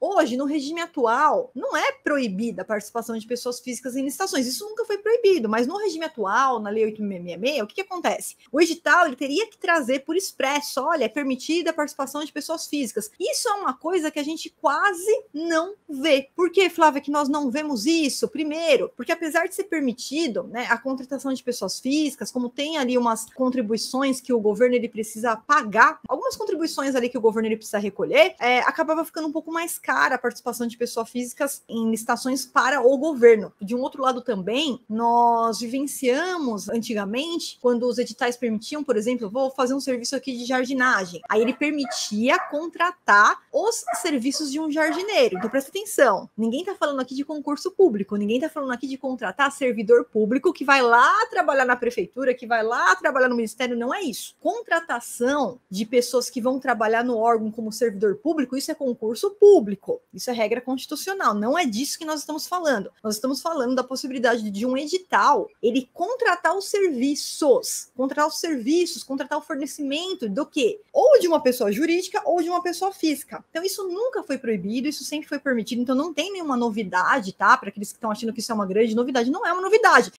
Hoje, no regime atual, não é proibida a participação de pessoas físicas em licitações. Isso nunca foi proibido, mas no regime atual, na Lei 8666, o que, que acontece? O edital ele teria que trazer por expresso: olha, é permitida a participação de pessoas físicas. Isso é uma coisa que a gente quase não vê. Por que, Flávia, que nós não vemos isso? Primeiro, porque apesar de ser permitido né, a contratação de pessoas físicas, como tem ali umas contribuições que o governo ele precisa pagar, algumas contribuições ali que o governo ele precisa recolher, é, acabava ficando um pouco mais a participação de pessoas físicas em licitações para o governo. De um outro lado também, nós vivenciamos antigamente, quando os editais permitiam, por exemplo, vou fazer um serviço aqui de jardinagem, aí ele permitia contratar os serviços de um jardineiro. Então presta atenção, ninguém está falando aqui de concurso público, ninguém está falando aqui de contratar servidor público que vai lá trabalhar na prefeitura, que vai lá trabalhar no ministério, não é isso. Contratação de pessoas que vão trabalhar no órgão como servidor público, isso é concurso público. Isso é regra constitucional. Não é disso que nós estamos falando. Nós estamos falando da possibilidade de um edital ele contratar os serviços, contratar os serviços, contratar o fornecimento do quê? Ou de uma pessoa jurídica ou de uma pessoa física. Então isso nunca foi proibido, isso sempre foi permitido. Então não tem nenhuma novidade, tá? Para aqueles que estão achando que isso é uma grande novidade, não é uma novidade.